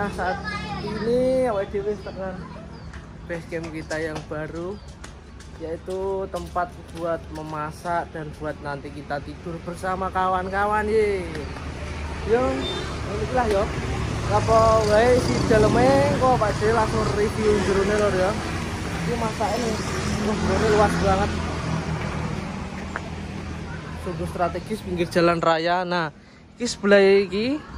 Nah saat ini dewi tekan base camp kita yang baru yaitu tempat buat memasak dan buat nanti kita tidur bersama kawan-kawan ye. Yo, inilah yo. Apa wae si dalamnya kok Pak langsung review jerone lho ya. Ini masak ini. Wah, jerone luas banget. Sungguh strategis pinggir jalan raya. Nah, iki sebelah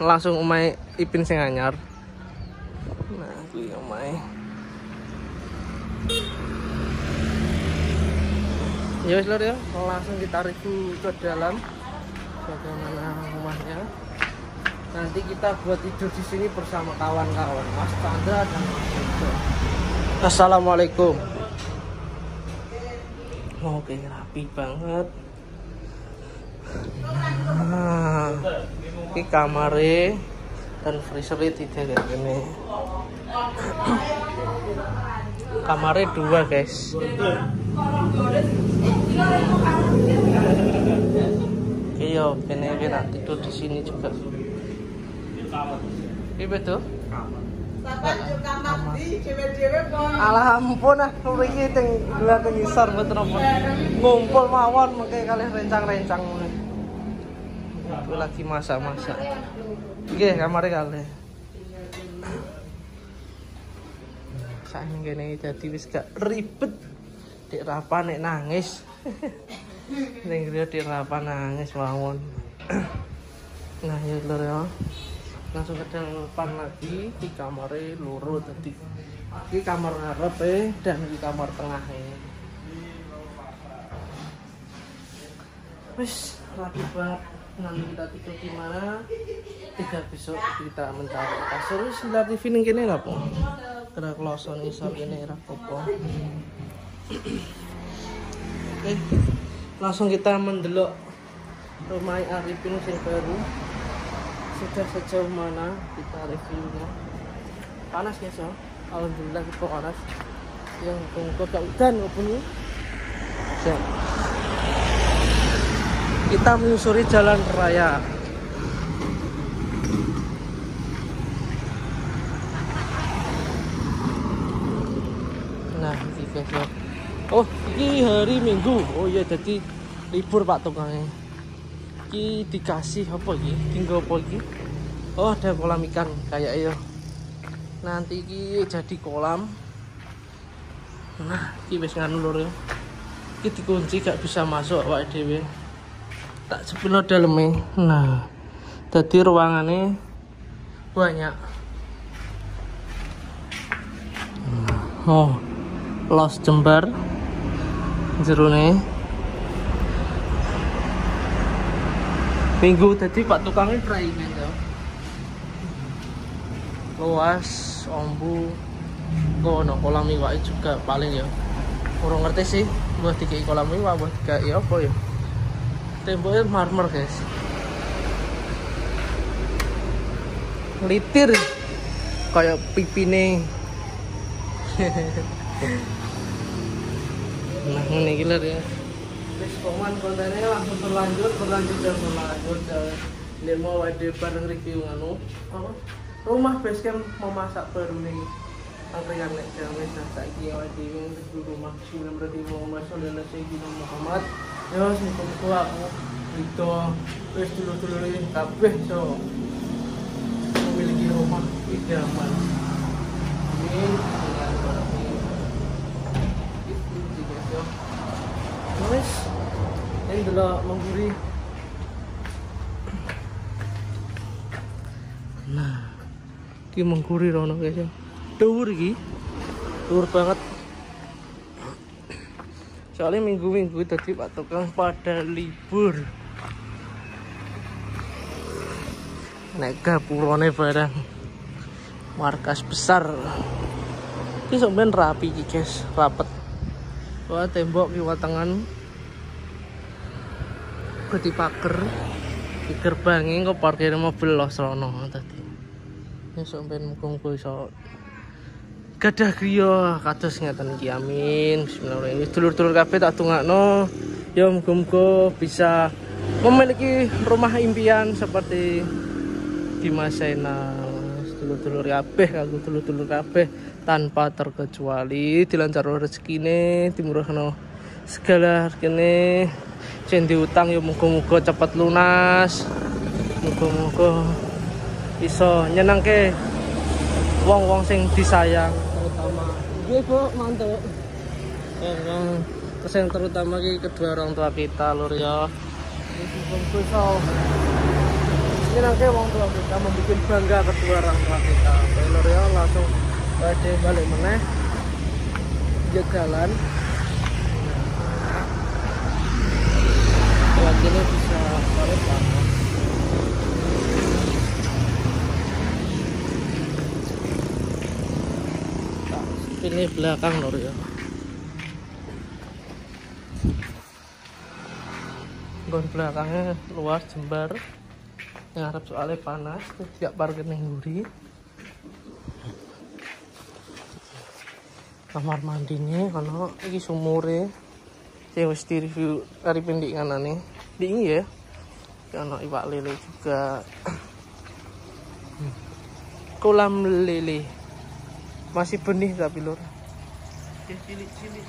langsung omahe Ipin sing anyar. Nah, kuwi omahe. Ya wis lor ya, langsung kita review ke dalam bagaimana rumahnya. Nanti kita buat tidur di sini bersama kawan-kawan Mas Chandra dan Mas Yojo. Assalamualaikum. Oke, rapi banget. Nah, ini kamarnya dan freezer tidak kayak gini. Kamarnya dua guys. Iya, kene kena tidur di sini juga. Iya betul. Alah ampun ah, mriki teng dua teng isor apa. Ngumpul mawon mengke kalih rencang-rencang. Itu lagi masak-masak. Nggih, kamare kalih. Saking kene dadi wis gak ribet. Dik Rapa nek nangis. Ning griya Dik Rapa nangis mawon. Nah, ya lho ya. Langsung ke depan lagi di kamare loro tadi. Iki kamar ngarep eh dan di kamar tengah ini. Wis rapi banget. Nanti kita tidur di mana? Tiga besok kita mencari kasur. Wis lihat TV ning kene lah, Po. Kena kloson isor ini ra apa Oke, langsung kita mendelok rumah Arifin yang baru. Sudah sejauh mana kita reviewnya? Panas ya so? Alhamdulillah kita panas. Yang tunggu gak udan ngopuni. Siap. Kita menyusuri jalan raya. Nah. Oh, ini hari Minggu. Oh iya, jadi libur Pak tukangnya. Ini dikasih apa ini? Tinggal apa ini? Oh, ada kolam ikan kayak ya. Nanti ini jadi kolam. Nah, ini wis nganu lur ya. Ini dikunci gak bisa masuk awak dhewe. Tak sepilo dalamnya. Nah, jadi ruangannya banyak. Oh, los jembar jerone. Minggu tadi pak tukangnya training ya luas ombu. Kono kolam iwak juga paling ya. Kurang ngerti sih buat tiga kolam iwak buat tiga iya apa ya. Temboknya marmer guys. Litir. Kayak pipine nah ini gila ya Wis koman kontennya langsung berlanjut berlanjut dan berlanjut ini mau ada bareng review nganu apa? Rumah base camp memasak baru nih. Angkringan nek jalan nah saiki awake dhewe di rumah Sunan berarti Muhammad sallallahu alaihi Muhammad. Ya sing kudu aku itu wis dulu-dulu kabeh so. Memiliki rumah idaman. Ini dengan barang ini itu juga so Wes, ini adalah mengguri. Nah, ini mengguri rono guys ya. Dhuwur iki. Banget. Soalnya minggu-minggu tadi Pak Tukang pada libur. Nek gapurone barang markas besar. Ini sampean rapi guys, rapet. Wah tembok kiwa tangan Berarti pager di gerbangnya kok parkir mobil loh serono. Tadi. Ini sampai muka-muka iso. Gadah griya. Kados ngeten iki amin. Bismillahirrahmanirrahim. Dulur-dulur kabeh tak dongakno ya muga-muga bisa memiliki rumah impian seperti Dimas Sena dulur-dulur kabeh kanggo dulur-dulur kabeh tanpa terkecuali dilancar rezekine dimurahno segala kene. Sing diutang ya muga-muga cepet lunas. Muga-muga iso nyenengke wong-wong sing disayang terutama. Gue kok mantap yang kesan terutama ki kedua orang tua kita lur ya. Muga iso nyenengke wong tua kita membuat bangga kedua orang tua kita. Lur ya langsung balik meneh. Jagalan ini belakang lor ya. Gon belakangnya luas jembar. Ngarep soalnya panas tidak parkir ning nguri. Kamar mandinya karena ini sumure. Yang wis di review dari pendik nih dingin ya. Karena iwak lele juga. Kolam lele. Masih benih tapi lur cilik-cilik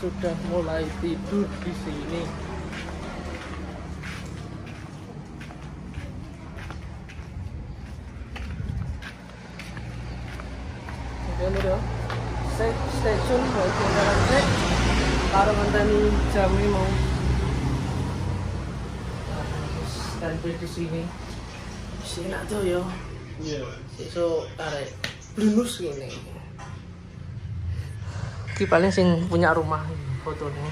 sudah mulai tidur di sini Oke, lur ya. Stay, stay tune buat jalan trek. Ini sini. Sini nak tuh ya. Iya. So tarik blunus gini. Ki paling sing punya rumah fotonya.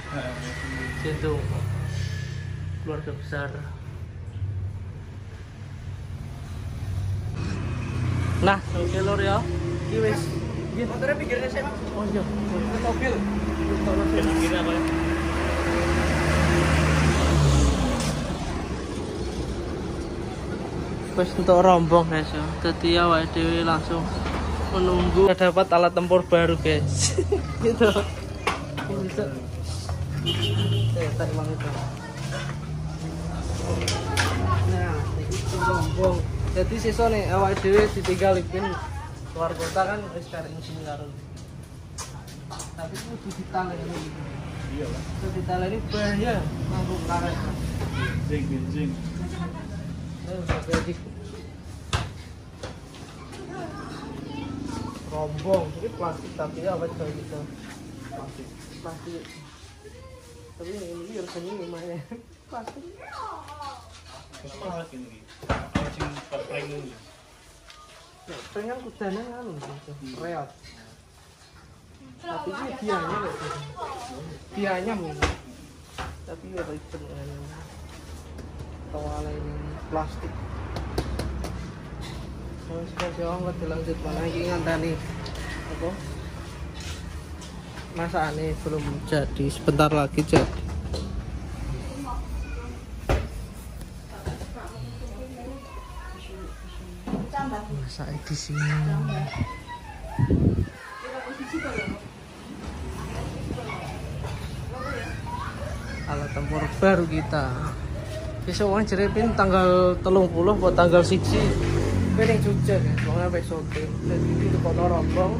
Situ keluarga besar. Nah, oke lor ya. Ki wis. Motornya pinggirnya sih, Mas. Oh iya. Mobil. Kira-kira apa ya? Wis untuk rombong guys ya. Jadi awake dhewe langsung menunggu dapat alat tempur baru guys. gitu. Bisa. Eh, tadi mang itu. Nah, rombong. Jadi siswa nih awake dhewe ditinggal pin keluar kota kan wis karek karo. Tapi kudu ditaleni. Iya lah. Kudu ditaleni bahaya mampu karet. Benzing, benzing. Eh, sampai di rombong ini plastik tapi apa coba gitu Plastik. plastik tapi yang ini harus ini gimana plastik Terus apa lagi ini? Apa sing ya pengen kudanya gitu. Reot tapi ini dianya gitu. Dianya mungkin tapi ya ribet kan tawala ini plastik. Terus sebagai orang dilanjut mana ini ngantani apa? Masakan ini belum jadi sebentar lagi jadi masak di sini alat tempur baru kita. Besok uang jerepin tanggal telung puluh buat tanggal siji. Jujur ya soalnya besok jadi itu kono rombong.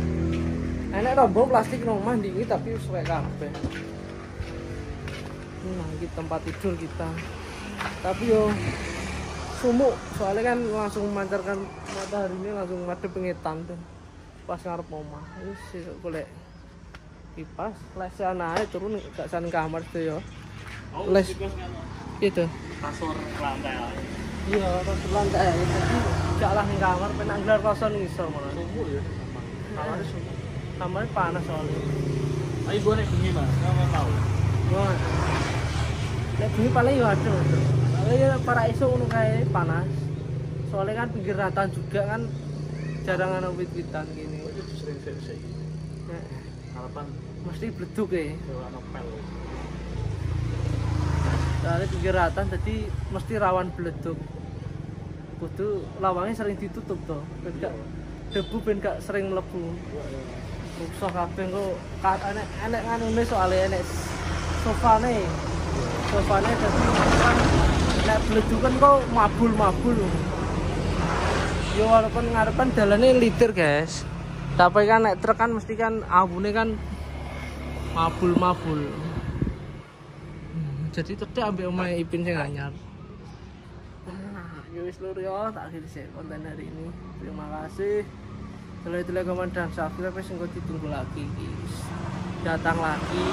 Enak rombong plastik rumah dingin tapi suwe kabeh. Nah ini tempat tidur kita. Tapi yo sumuk. Soalnya kan langsung memancarkan matahari ini langsung madep pengetan tuh. Pas ngarep omah. Ini sih boleh kipas. Les sana aja turun gak sana kamar tuh ya. Oh, Les. tikus kan gitu kasur lantai. iya terus lantai ya jadi gak lah kamar penak gelar kosong iso malah. Sumbu ya. kamarnya sumuk. Kamarnya panas soalnya. Ayo gue nih bengi mas, nggak tahu. wah. Nek bengi paling yo ada ya para iso ngono kae panas. Soalnya kan pinggir ratan juga kan jarang ana wit-witan gini. Itu sering sering Harapan. Mesti bleduk ya sewa nopel. soalnya pinggir ratan jadi mesti rawan beleduk kudu lawangnya sering ditutup tuh ben gak debu ben gak sering melebu rusak kabeh engko ka- enek enek nganune soalnya enek sofane. Sofane dadi nek bledukan kok mabul-mabul yo walaupun ngarepan dalane liter guys tapi kan nek truk kan mesti kan ambune kan mabul-mabul Hmm, jadi tetep ambil omahe Ipin sing anyar Nah, ya wis ya, tak akhiri sih konten hari ini. Terima kasih. Telah telah komen dan subscribe engko ditunggu lagi, guys. Datang lagi.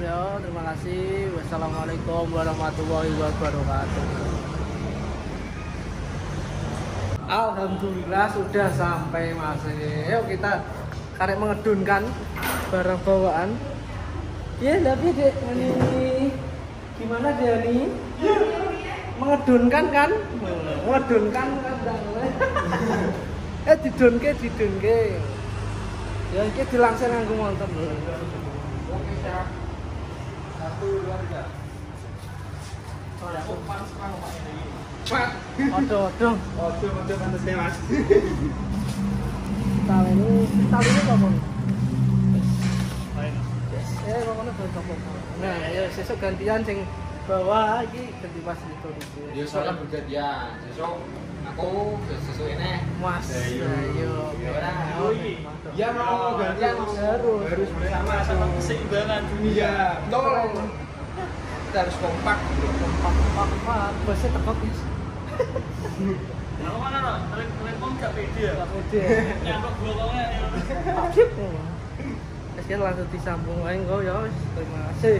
Ya, terima kasih. Wassalamualaikum warahmatullahi wabarakatuh. Alhamdulillah sudah sampai Mas. Yuk kita karek mengedunkan barang bawaan. Iya, tapi dek ini gimana dia nih? Mengedunkan kan? Mengedunkan kan Eh didunke didunke. Ya iki dilangsir montor lho. Oke, siap. Satu. Pak. Mas. Tali ini, ini apa? Lain. Eh, belum apa Nah, ya sesuk gantian sing bawa iki ganti pas itu. Ya soalnya bergantian. Besok aku sesuatu ini. Mas, Ayo. Ya ora. Ya mau gantian Harus. harus bersama sama keseimbangan dunia. Tolong. Kita harus kompak. Pak, pak, pak, bosnya tekok ya. Kalau mana no? Telepon gak pede ya? Gak pede. Nyambak bolongnya ya. Aktif ya. Terus kita langsung disambung aja kau ya. Terima kasih.